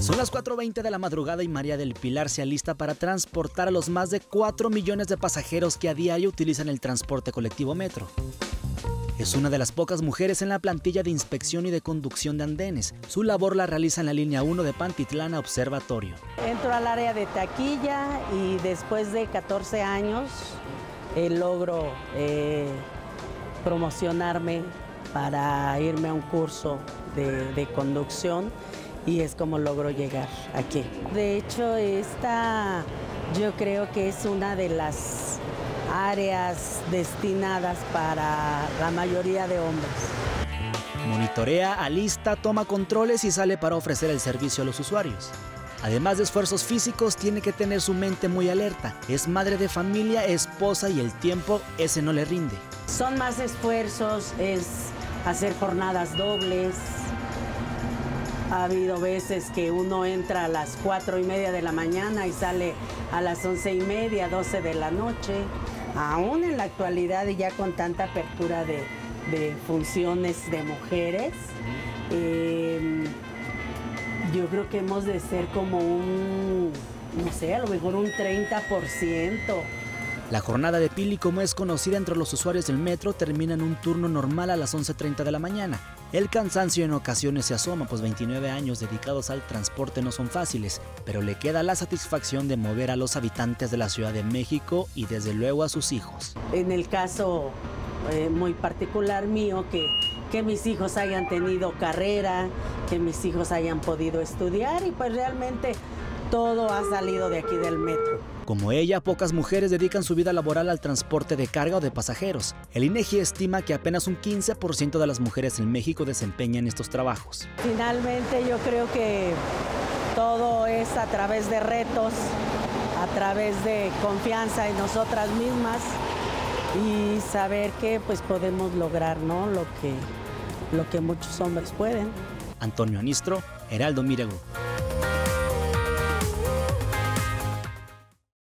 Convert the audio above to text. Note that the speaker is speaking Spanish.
Son las 4.20 de la madrugada y María del Pilar se alista para transportar a los más de 4 millones de pasajeros que a diario utilizan el transporte colectivo metro. Es una de las pocas mujeres en la plantilla de inspección y de conducción de andenes. Su labor la realiza en la línea 1 de Pantitlán Observatorio. Entro al área de taquilla y después de 14 años eh, logro eh, promocionarme para irme a un curso de conducción y es como logro llegar aquí. De hecho, esta yo creo que es una de las áreas destinadas para la mayoría de hombres. Monitorea, alista, toma controles y sale para ofrecer el servicio a los usuarios. Además de esfuerzos físicos, tiene que tener su mente muy alerta. Es madre de familia, esposa y el tiempo ese no le rinde. Son más esfuerzos, es hacer jornadas dobles. Ha habido veces que uno entra a las cuatro y media de la mañana y sale a las once y media, doce de la noche. Aún en la actualidad y ya con tanta apertura de, funciones de mujeres, eh, yo creo que hemos de ser como un, no sé, a lo mejor un 30%. La jornada de Pili, como es conocida entre los usuarios del metro, termina en un turno normal a las 11.30 de la mañana. El cansancio en ocasiones se asoma, pues 29 años dedicados al transporte no son fáciles, pero le queda la satisfacción de mover a los habitantes de la Ciudad de México y desde luego a sus hijos. En el caso eh, muy particular mío, que, que mis hijos hayan tenido carrera, que mis hijos hayan podido estudiar y pues realmente todo ha salido de aquí del metro. Como ella, pocas mujeres dedican su vida laboral al transporte de carga o de pasajeros. El INEGI estima que apenas un 15% de las mujeres en México desempeñan estos trabajos. Finalmente yo creo que todo es a través de retos, a través de confianza en nosotras mismas y saber que pues podemos lograr ¿no? lo, que, lo que muchos hombres pueden. Antonio Anistro, Heraldo Miregro.